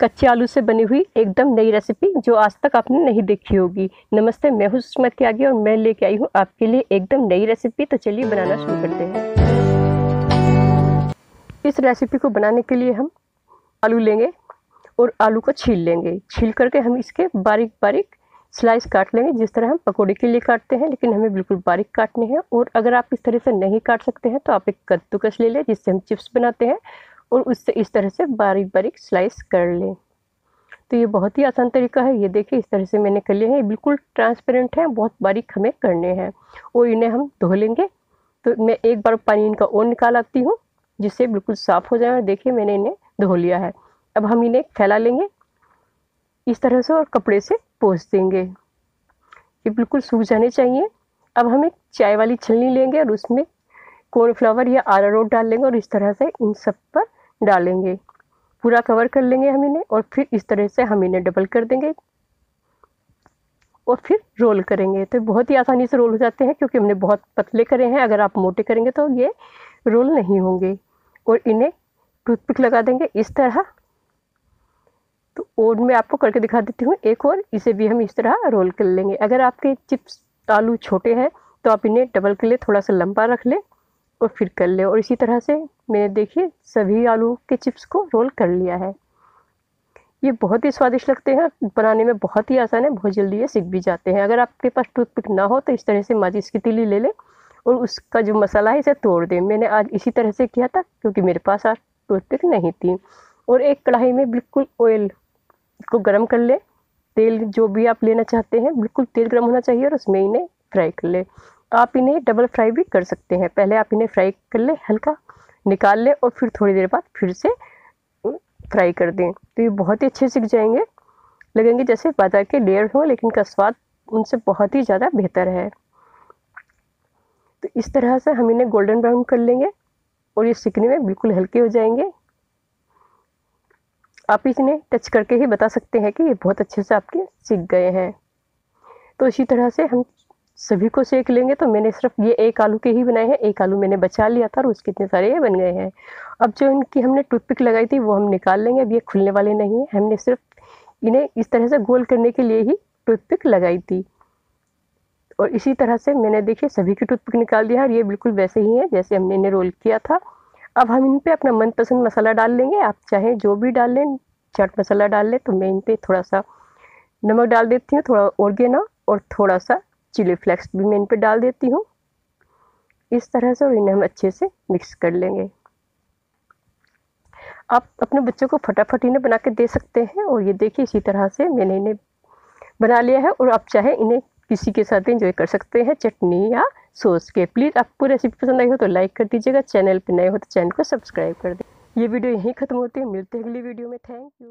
कच्चे आलू से बनी हुई एकदम नई रेसिपी जो आज तक आपने नहीं देखी होगी। नमस्ते, मैं हूँ सुषमा त्यागी और मैं लेके आई हूँ आपके लिए एकदम नई रेसिपी तो चलिए बनाना शुरू करते हैं। इस रेसिपी को बनाने के लिए हम आलू लेंगे और आलू को छील लेंगे। छील करके हम इसके बारीक बारीक स्लाइस काट लेंगे, जिस तरह हम पकौड़े के लिए काटते हैं, लेकिन हमें बिल्कुल बारीक काटने हैं। और अगर आप इस तरह से नहीं काट सकते हैं तो आप एक कद्दूकस ले लें, जिससे हम चिप्स बनाते हैं। और उससे इस तरह से बारीक बारीक स्लाइस कर लें। तो ये बहुत ही आसान तरीका है। ये देखिए, इस तरह से मैंने कर लिए हैं। ये बिल्कुल ट्रांसपेरेंट है, बहुत बारीक हमें करने हैं। और इन्हें हम धो लेंगे। तो मैं एक बार पानी इनका और निकाल आती हूँ, जिससे बिल्कुल साफ़ हो जाए। और देखिए, मैंने इन्हें धो लिया है। अब हम इन्हें फैला लेंगे। इस तरह से और कपड़े से पोस देंगे। ये बिल्कुल सूख जाने चाहिए। अब हम एक चाय वाली छलनी लेंगे और उसमें कॉर्नफ्लावर या आरारोट डाल लेंगे और इस तरह से इन सब पर डालेंगे। पूरा कवर कर लेंगे हम इन्हें और फिर इस तरह से हम इन्हें डबल कर देंगे और फिर रोल करेंगे। तो बहुत ही आसानी से रोल हो जाते हैं क्योंकि हमने बहुत पतले करे हैं। अगर आप मोटे करेंगे तो ये रोल नहीं होंगे और इन्हें टूथपिक लगा देंगे इस तरह। तो और मैं आपको करके दिखा देती हूँ एक और, इसे भी हम इस तरह रोल कर लेंगे। अगर आपके चिप्स आलू छोटे हैं तो आप इन्हें डबल कर ले थोड़ा सा लंबा रख लें। और फिर कर ले। और इसी तरह से मैंने देखिए सभी आलू के चिप्स को रोल कर लिया है। ये बहुत ही स्वादिष्ट लगते हैं। बनाने में बहुत ही आसान है, बहुत जल्दी ये सीख भी जाते हैं। अगर आपके पास टूथपिक ना हो तो इस तरह से माचिस की तिली ले लें और उसका जो मसाला है इसे तोड़ दें। मैंने आज इसी तरह से किया था क्योंकि मेरे पास आज टूथपिक नहीं थी। और एक कढ़ाई में बिल्कुल ऑयल को गर्म कर ले। तेल जो भी आप लेना चाहते हैं, बिल्कुल तेल गर्म होना चाहिए और उसमें इन्हें फ्राई कर ले। आप इन्हें डबल फ्राई भी कर सकते हैं। पहले आप इन्हें फ्राई कर ले, हल्का निकाल लें और फिर थोड़ी देर बाद फिर से फ्राई कर दें। तो ये बहुत ही अच्छे सीख जाएँगे। लगेंगे जैसे बाज़ार के लेयर हो, लेकिन का स्वाद उनसे बहुत ही ज़्यादा बेहतर है। तो इस तरह से हम इन्हें गोल्डन ब्राउन कर लेंगे और ये सीखने में बिल्कुल हल्के हो जाएँगे। आप इन्हें टच करके ही बता सकते हैं कि ये बहुत अच्छे से आपके सीख गए हैं। तो इसी तरह से हम सभी को सेक लेंगे तो मैंने सिर्फ़ ये एक आलू के ही बनाए हैं। एक आलू मैंने बचा लिया था और उसके इतने सारे ये बन गए हैं। अब जो इनकी हमने टूथपिक लगाई थी वो हम निकाल लेंगे। अब ये खुलने वाले नहीं हैं। हमने सिर्फ़ इन्हें इस तरह से गोल करने के लिए ही टूथपिक लगाई थी। और इसी तरह से मैंने देखिए सभी की टूथपिक निकाल दिया और ये बिल्कुल वैसे ही है जैसे हमने इन्हें रोल किया था। अब हम इन पर अपना मनपसंद मसाला डाल लेंगे। आप चाहें जो भी डाल लें, चाट मसाला डाल लें तो मैं इन पर थोड़ा सा नमक डाल देती हूँ, थोड़ा ऑर्गेना और थोड़ा सा चिली फ्लेक्स भी मैं इन पर डाल देती हूँ। इस तरह से और इन्हें हम अच्छे से मिक्स कर लेंगे। आप अपने बच्चों को फटाफट इन्हें बना के दे सकते हैं और ये देखिए इसी तरह से मैंने इन्हें बना लिया है और आप चाहे इन्हें किसी के साथ एंजॉय कर सकते हैं, चटनी या सॉस के। प्लीज़ आपको रेसिपी पसंद आई हो तो लाइक कर दीजिएगा। चैनल पर नए हो तो चैनल को सब्सक्राइब कर दें ये वीडियो यहीं ख़त्म होती है। मिलते हैं अगली वीडियो में। Thank you